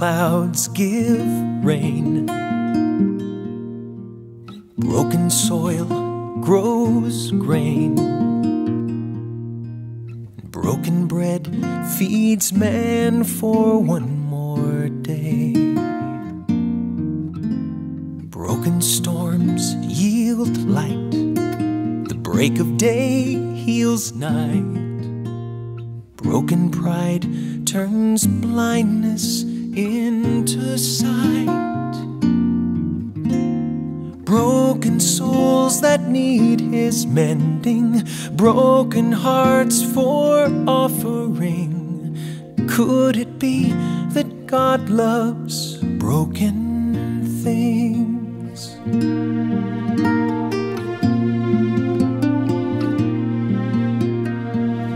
clouds give rain. Broken soil grows grain. Broken bread feeds man for one more day. Broken storms yield light. The break of day heals night. Broken pride turns blindness into sight. Broken souls that need his mending, broken hearts for offering. Could it be that God loves broken things?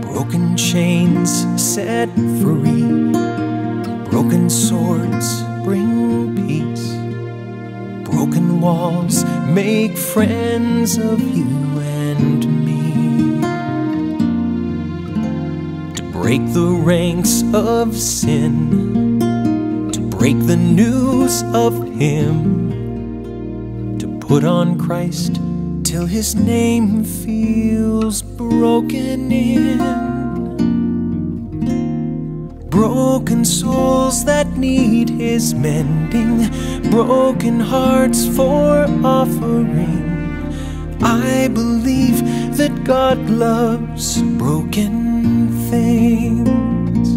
Broken chains set free, swords bring peace. Broken walls make friends of you and me. To break the ranks of sin, to break the news of Him, to put on Christ till His name feels broken in. Broken souls that need his mending, broken hearts for offering. I believe that God loves broken things.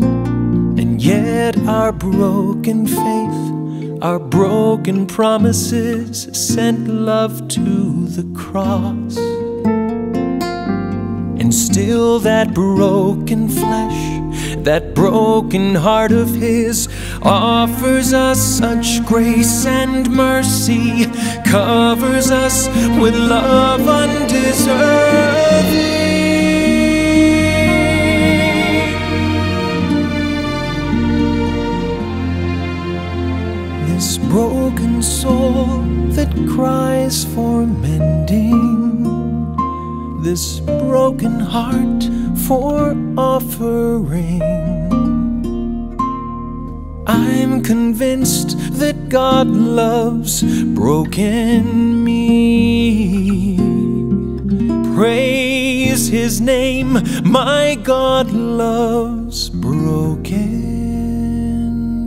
And yet, our broken faith, our broken promises sent love to the cross. And still, that broken flesh that broken heart of his offers us such grace and mercy, covers us with love undeserving. This broken soul that cries for mending, this broken heart for offering. I'm convinced that God loves broken me. Praise His name, my God loves broken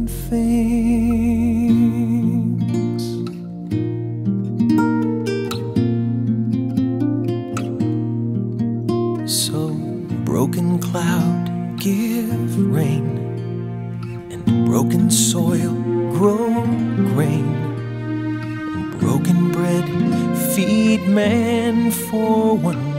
things. So, broken cloud, give rain and broken soil grow grain, and broken bread feed man for one